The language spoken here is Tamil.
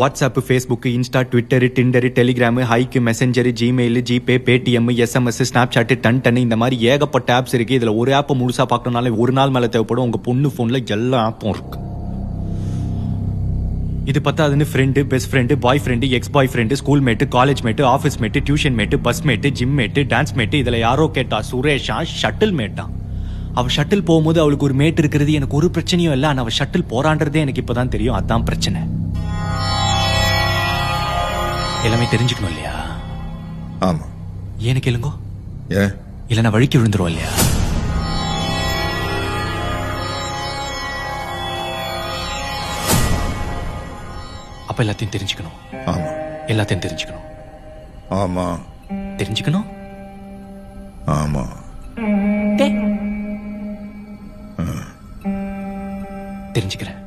WhatsApp Facebook Insta Twitter Tinder Telegram Hike Messenger Gmail GPay Paytm SMS Snapchat ton டன் இந்த மாதிரி ஏகப்பட்ட ஆப்ஸ் இருக்கு. இதுல ஒரு ஆப்பை முழுசா பார்க்கணும்னால ஒரு நாள் மேல தேவைப்படும். உங்க பொண்ணு போன்ல எல்லா ஆப்பும் இருக்கு. இது பத்தாதுன்னு friend best friend boyfriend ex boyfriend school mate college mate office mate tuition mate bus mate gym mate dance mate இதில் யாரோ கேட்டா சுரேஷா ஷட்டில் மேட்டா அவள் ஷட்டில் போகும்போது அவளுக்கு ஒரு மேட் இருக்கிறது. எனக்கு ஒரு பிரச்சனையும் இல்லை. ஆனால் அவள் ஷட்டில் போறான்றதே எனக்கு இப்போ தான் தெரியும். அதான் பிரச்சனை. எல்லாமே தெரிஞ்சுக்கணும் இல்லையா? ஆமா. ஏன்னு கேளுங்கோ. ஏன் இல்லைன்னா வழிக்கு விழுந்துரும் இல்லையா? அப்ப எல்லாத்தையும் தெரிஞ்சுக்கணும். ஆமா. எல்லாத்தையும் தெரிஞ்சுக்கணும். ஆமா. தெரிஞ்சுக்கணும்? ஆமா. தெரிஞ்சுக்கிறேன்.